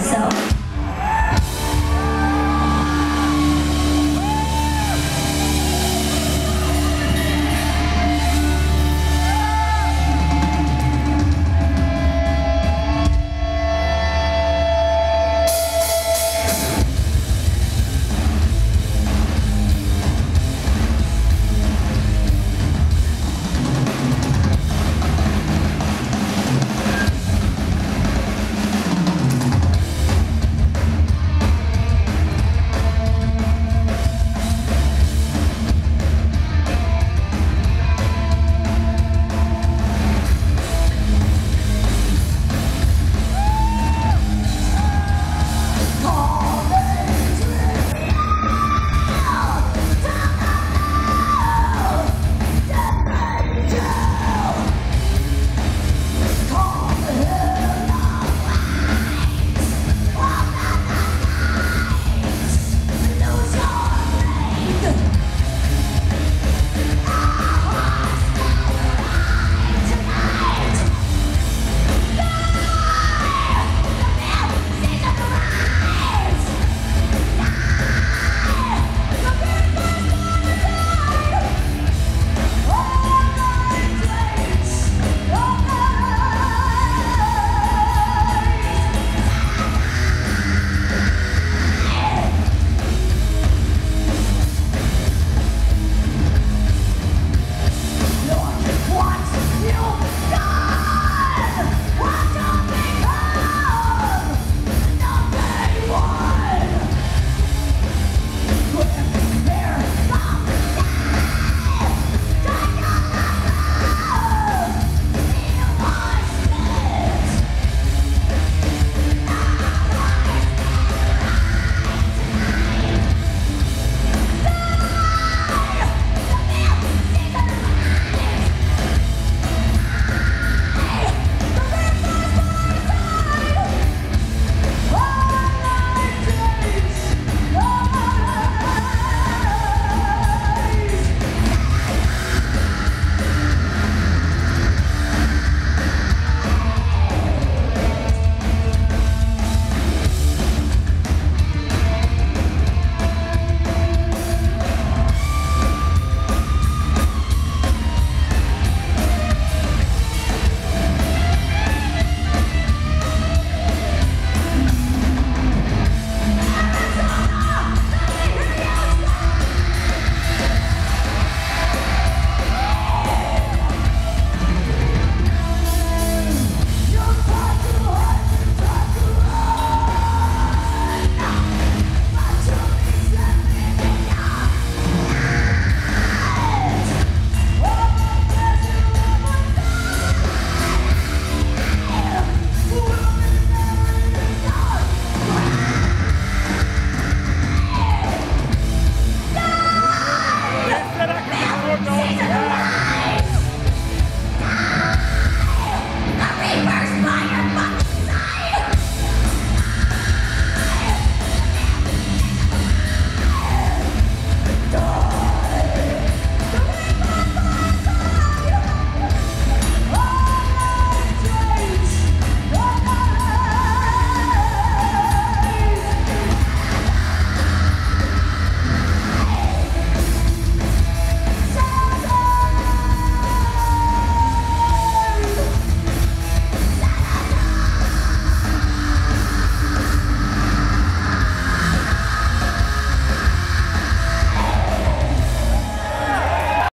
So.